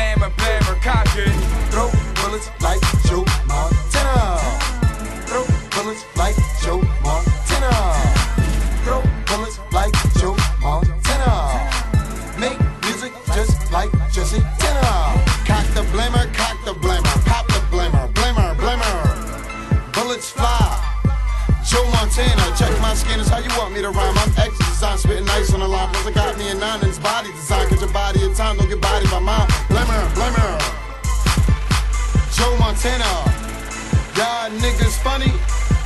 blammer, blammer, cock. Throw bullets like Joe Montana. Throw bullets like Joe Montana. Throw bullets like Joe Montana. Make music just like Jesse Tanner. Cock the blamer, cock the blamer, pop the blamer, blamer, blamer. Bullets fly. Joe Montana, check my skin, is how you want me to rhyme. I'm X design, spitting nice on the line. Plus I got me a nine inch body design. Cause your body in time, don't get body Montana. Y'all niggas funny.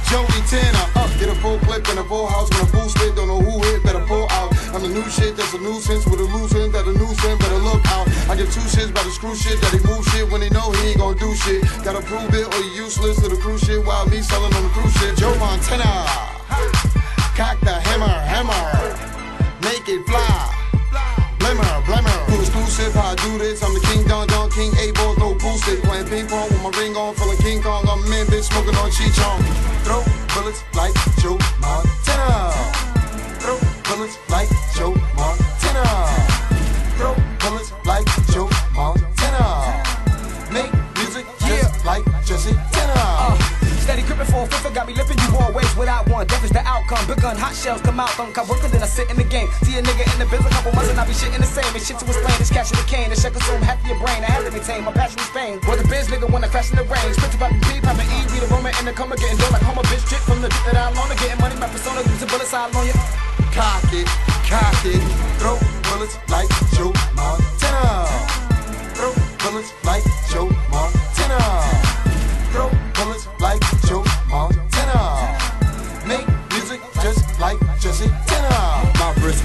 Joey Tanner. Up, get a full clip in a full house when a fool spit. Don't know who hit, better pull out. I'm the new shit that's a nuisance with a loose end that a nuisance better look out. I get two shits by the screw shit that he move shit when he know he ain't gonna do shit. Gotta prove it or you useless to the cruise shit while me selling on the cruise shit. Joe Montana. Cock the hammer, hammer. Make it fly. Blammer, blammer. Cool exclusive, how I do this. I'm the king, Don Don, king, A-ball, no boosted. Playing ping pong I'm bitch, smoking on Chong. Throw bullets like Joe Montana. Throw bullets like Joe Montana. Outcome. Big gun, hot shells come out, don't come working, then I sit in the game. See a nigga in the a couple months and I be shitting the same. And shit to explain, it's catching the cane. The check consume half of your brain. I have to maintain my passion is pain. Boy, the biz nigga when I crash in the rain. Spit to pop P, pop E, be the woman in the coma, getting dough like Homer, bitch. Drip from the drip that I'm on, getting money, my persona, using bullets all on you. Cock it, cock it, throw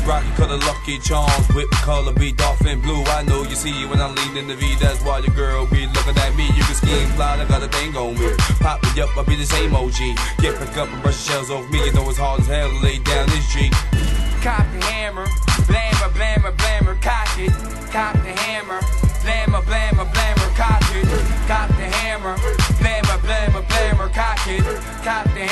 rocky color lucky charms, whip color be dolphin blue. I know you see when I'm leaning the V, that's why your girl be looking at me. You can scheme fly, I got a thing on me. Pop me up, I be the same OG. Get pick up and brush the shells off me. You know it's hard as hell to lay down this G. Cock the hammer, blammer, blammer, blammer, cock it. Cock the hammer, blammer, blammer, blammer, cock it. Cock the hammer, blammer, blammer, blammer, cock it. Cock the